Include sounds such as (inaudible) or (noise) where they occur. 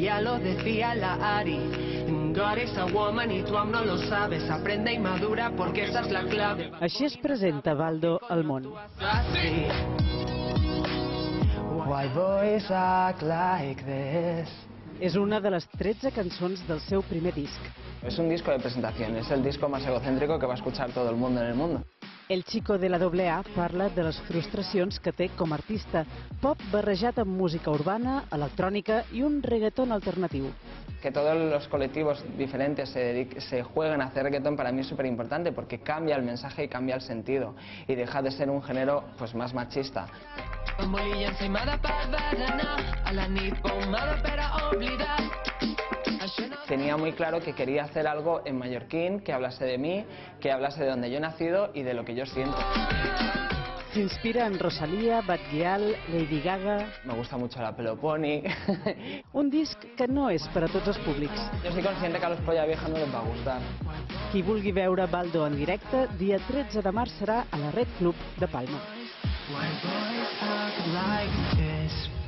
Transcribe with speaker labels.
Speaker 1: ya lo decía la Ari. God is a woman y tú aún no lo sabes. Aprende y madura porque esa es la clave.
Speaker 2: Així es presenta Baldo al món.
Speaker 1: Why boys act like this?
Speaker 2: És una de les 13 cançons del seu primer disc.
Speaker 3: Es un disco de presentación, es el disco más egocéntrico que va a escuchar todo el mundo en el mundo.
Speaker 2: El Chico de la AA parla de les frustracions que té com a artista, pop barrejat amb música urbana, electrònica i un reggaeton alternatiu.
Speaker 3: Que todos los colectivos diferentes se, se jueguen a hacer reggaetón para mí es súper importante porque cambia el mensaje y cambia el sentido y deja de ser un género pues más machista.
Speaker 1: Bombolilla encimada per berenar, a la nit pomada per a oblidar.
Speaker 3: Tenía muy claro que quería hacer algo en mallorquín, que hablase de mí, que hablase de donde yo he nacido y de lo que yo siento.
Speaker 2: S'inspira en Rosalía, Bad Gyal, Lady Gaga...
Speaker 3: Me gusta mucho la Peloponi. (laughs)
Speaker 2: Un disc que no és per a tots els públics.
Speaker 3: Yo soy consciente que a los polla vieja no les va a gustar.
Speaker 2: Qui vulgui veure Baldo en directe, dia 13 de març serà a la Red Club de Palma.
Speaker 1: Why boys act like